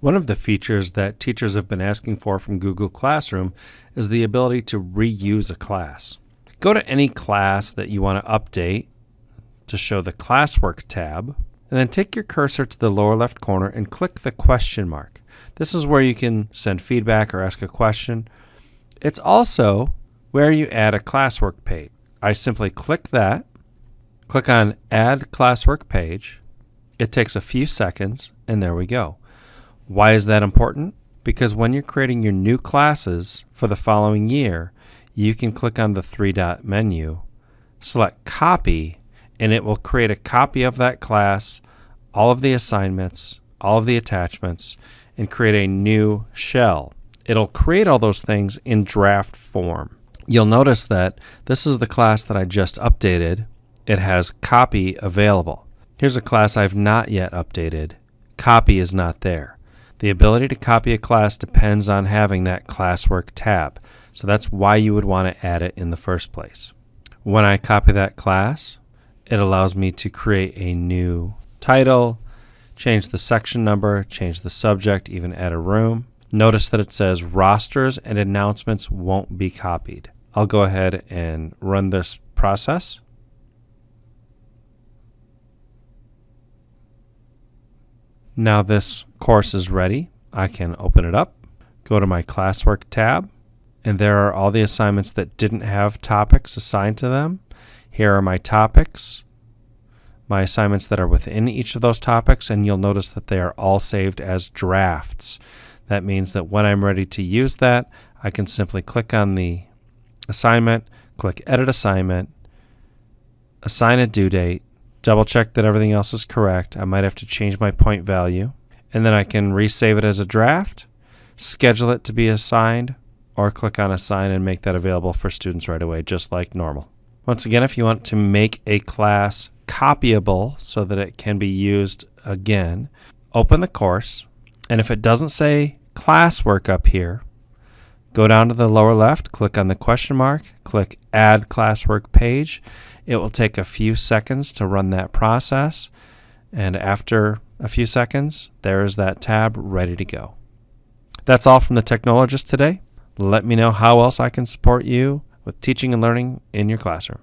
One of the features that teachers have been asking for from Google Classroom is the ability to reuse a class. Go to any class that you want to update to show the Classwork tab, and then take your cursor to the lower left corner and click the question mark. This is where you can send feedback or ask a question. It's also where you add a classwork page. I simply click that, click on Add Classwork Page. It takes a few seconds, and there we go. Why is that important? Because when you're creating your new classes for the following year, you can click on the three dot menu, select Copy, and it will create a copy of that class, all of the assignments, all of the attachments, and create a new shell. It'll create all those things in draft form. You'll notice that this is the class that I just updated. It has copy available. Here's a class I've not yet updated. Copy is not there. The ability to copy a class depends on having that classwork tab. So that's why you would want to add it in the first place. When I copy that class, it allows me to create a new title, change the section number, change the subject, even add a room. Notice that it says rosters and announcements won't be copied. I'll go ahead and run this process. Now this course is ready. I can open it up, go to my classwork tab, and there are all the assignments that didn't have topics assigned to them. Here are my topics, my assignments that are within each of those topics, and you'll notice that they are all saved as drafts. That means that when I'm ready to use that, I can simply click on the assignment, click Edit Assignment, assign a due date, double check that everything else is correct. I might have to change my point value. And then I can resave it as a draft, schedule it to be assigned, or click on Assign and make that available for students right away, just like normal. Once again, if you want to make a class copyable so that it can be used again, open the course, and if it doesn't say classwork up here, go down to the lower left, click on the question mark, click Add Classwork Page, it will take a few seconds to run that process. And after a few seconds, there is that tab ready to go. That's all from the TechNollerGist today. Let me know how else I can support you with teaching and learning in your classroom.